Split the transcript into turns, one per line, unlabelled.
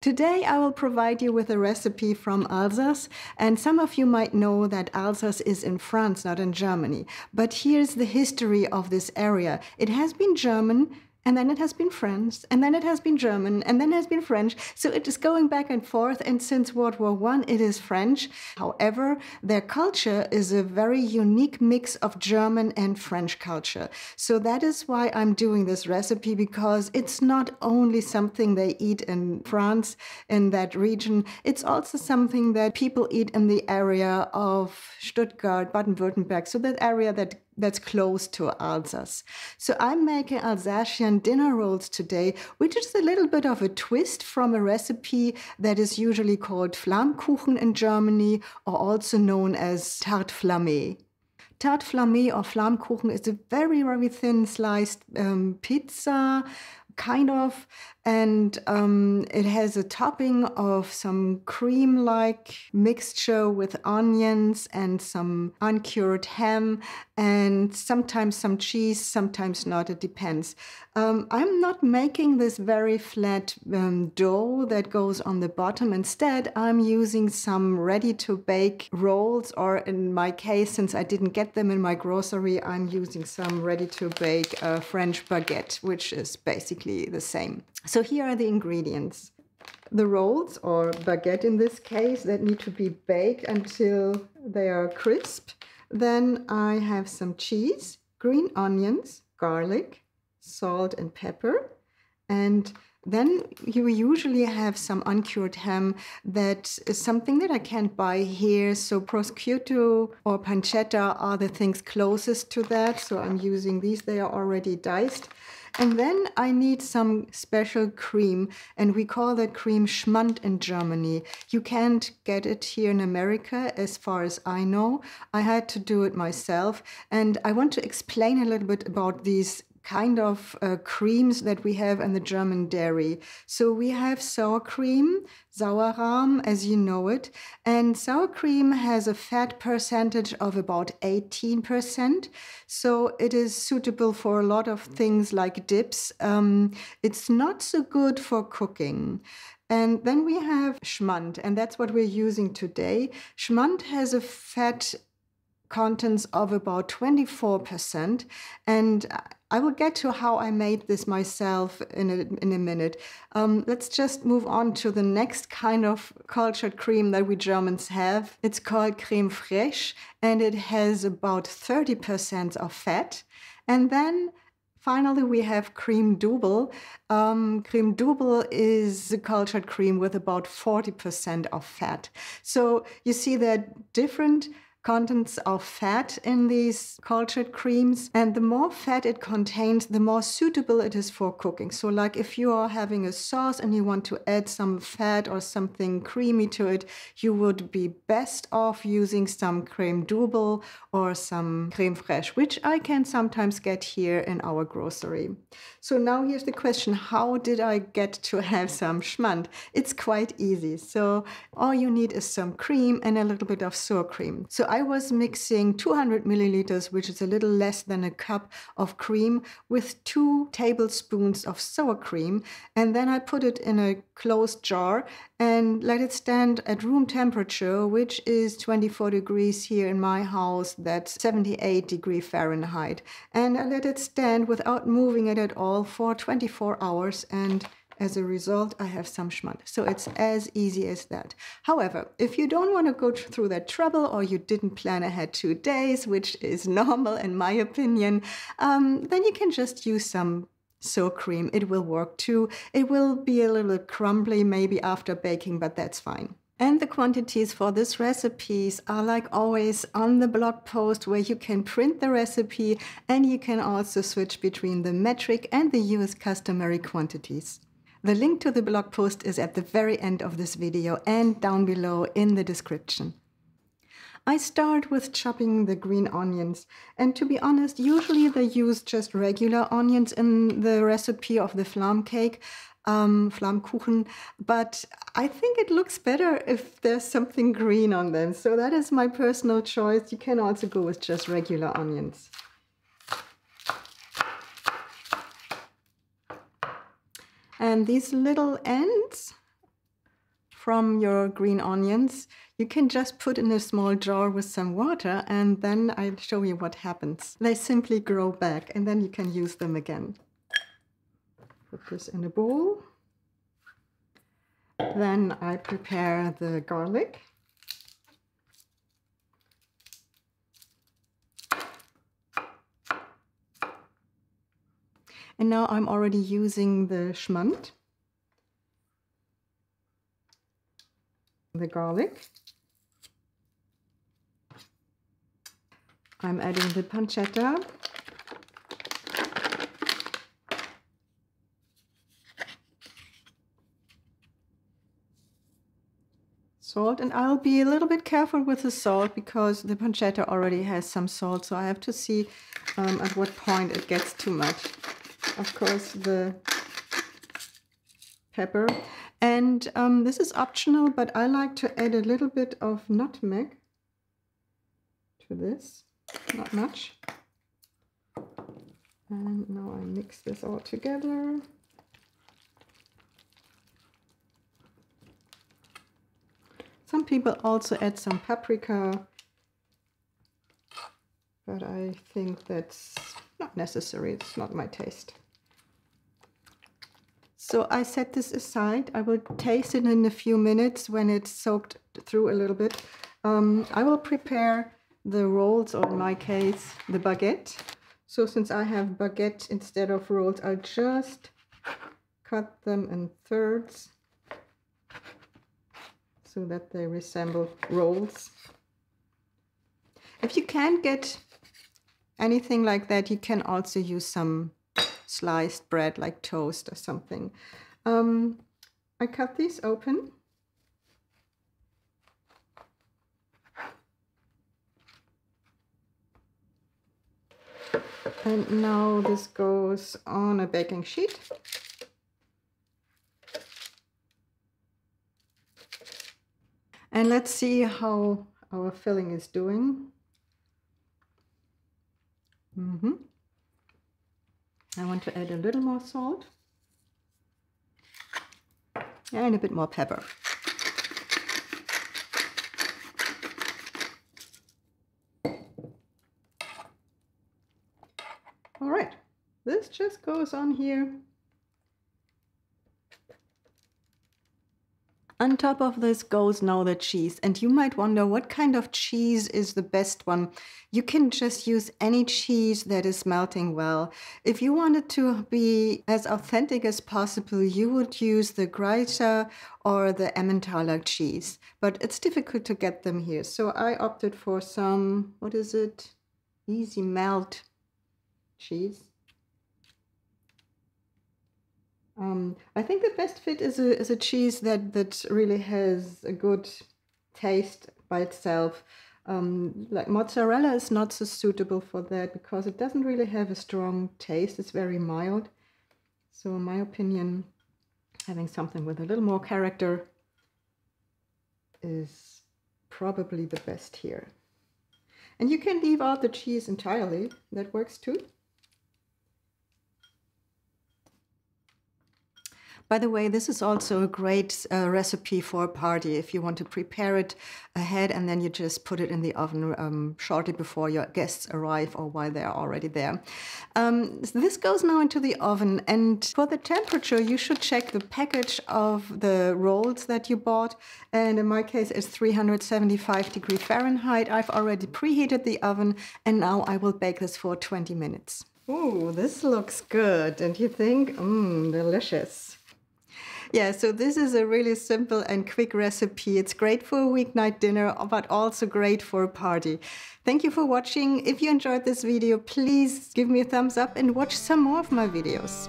Today, I will provide you with a recipe from Alsace, and some of you might know that Alsace is in France, not in Germany. But here's the history of this area. It has been German and then it has been French, and then it has been German, and then it has been French. So it is going back and forth. And since World War One, it is French. However, their culture is a very unique mix of German and French culture. So that is why I'm doing this recipe because it's not only something they eat in France in that region. It's also something that people eat in the area of Stuttgart, Baden-Württemberg. So that area that that's close to Alsace. So I'm making Alsatian dinner rolls today, which is a little bit of a twist from a recipe that is usually called Flammkuchen in Germany, or also known as tarte flambée. Tarte flambée or Flammkuchen is a very, very thin sliced um, pizza kind of, and um, it has a topping of some cream like mixture with onions and some uncured ham, and sometimes some cheese, sometimes not, it depends. Um, I'm not making this very flat um, dough that goes on the bottom. Instead, I'm using some ready to bake rolls, or in my case, since I didn't get them in my grocery, I'm using some ready to bake uh, French baguette, which is basically the same. So here are the ingredients. The rolls, or baguette in this case, that need to be baked until they are crisp. Then I have some cheese, green onions, garlic, salt and pepper. And then you usually have some uncured ham that is something that I can't buy here. So prosciutto or pancetta are the things closest to that. So I'm using these, they are already diced. And then I need some special cream, and we call that cream Schmand in Germany. You can't get it here in America, as far as I know. I had to do it myself, and I want to explain a little bit about these kind of uh, creams that we have in the German dairy. So we have sour cream, Sauerrahm, as you know it, and sour cream has a fat percentage of about 18%. So it is suitable for a lot of things like dips. Um, it's not so good for cooking. And then we have Schmand, and that's what we're using today. Schmand has a fat contents of about 24%. And I will get to how I made this myself in a, in a minute. Um, let's just move on to the next kind of cultured cream that we Germans have. It's called creme fraiche, and it has about 30% of fat. And then Finally, we have cream double. Um, cream double is a cultured cream with about 40% of fat. So you see that different contents of fat in these cultured creams. And the more fat it contains, the more suitable it is for cooking. So, like if you are having a sauce and you want to add some fat or something creamy to it, you would be best off using some creme double or some creme fraiche, which I can sometimes get here in our grocery. So, now here's the question how did I get to have some schmand? It's quite easy. So, all you need is some cream and a little bit of sour cream. So, I I was mixing 200 milliliters, which is a little less than a cup of cream, with two tablespoons of sour cream. And then I put it in a closed jar and let it stand at room temperature, which is 24 degrees here in my house. That's 78 degree Fahrenheit. And I let it stand without moving it at all for 24 hours. And as a result, I have some schmand. So it's as easy as that. However, if you don't want to go through that trouble or you didn't plan ahead two days, which is normal in my opinion, um, then you can just use some sour cream. It will work too. It will be a little crumbly maybe after baking, but that's fine. And the quantities for this recipes are like always on the blog post where you can print the recipe and you can also switch between the metric and the US customary quantities. The link to the blog post is at the very end of this video and down below in the description. I start with chopping the green onions. And to be honest, usually they use just regular onions in the recipe of the flam cake, um, Flammkuchen, but I think it looks better if there's something green on them. So that is my personal choice. You can also go with just regular onions. And these little ends from your green onions, you can just put in a small jar with some water and then I'll show you what happens. They simply grow back and then you can use them again. Put this in a bowl. Then I prepare the garlic. And now I'm already using the schmand, the garlic. I'm adding the pancetta. Salt, and I'll be a little bit careful with the salt because the pancetta already has some salt, so I have to see um, at what point it gets too much of course, the pepper. And um, this is optional, but I like to add a little bit of nutmeg to this, not much. And now I mix this all together. Some people also add some paprika, but I think that's not necessary, it's not my taste. So I set this aside. I will taste it in a few minutes when it's soaked through a little bit. Um, I will prepare the rolls, or in my case, the baguette. So since I have baguette instead of rolls, I'll just cut them in thirds so that they resemble rolls. If you can't get anything like that, you can also use some sliced bread like toast or something. Um, I cut these open. And now this goes on a baking sheet. And let's see how our filling is doing. Mm -hmm. I want to add a little more salt and a bit more pepper. All right, this just goes on here On top of this goes now the cheese. And you might wonder what kind of cheese is the best one. You can just use any cheese that is melting well. If you wanted to be as authentic as possible, you would use the Gruyère or the Emmentaler cheese. But it's difficult to get them here. So I opted for some, what is it? Easy melt cheese. Um, I think the best fit is a is a cheese that that really has a good taste by itself. Um, like mozzarella is not so suitable for that because it doesn't really have a strong taste. It's very mild. So in my opinion, having something with a little more character is probably the best here. And you can leave out the cheese entirely. That works too. By the way, this is also a great uh, recipe for a party if you want to prepare it ahead and then you just put it in the oven um, shortly before your guests arrive or while they are already there. Um, this goes now into the oven and for the temperature you should check the package of the rolls that you bought and in my case it's 375 degree Fahrenheit. I've already preheated the oven and now I will bake this for 20 minutes. Ooh, this looks good. And you think, mmm, delicious. Yeah, so this is a really simple and quick recipe. It's great for a weeknight dinner, but also great for a party. Thank you for watching. If you enjoyed this video, please give me a thumbs up and watch some more of my videos.